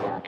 Yeah.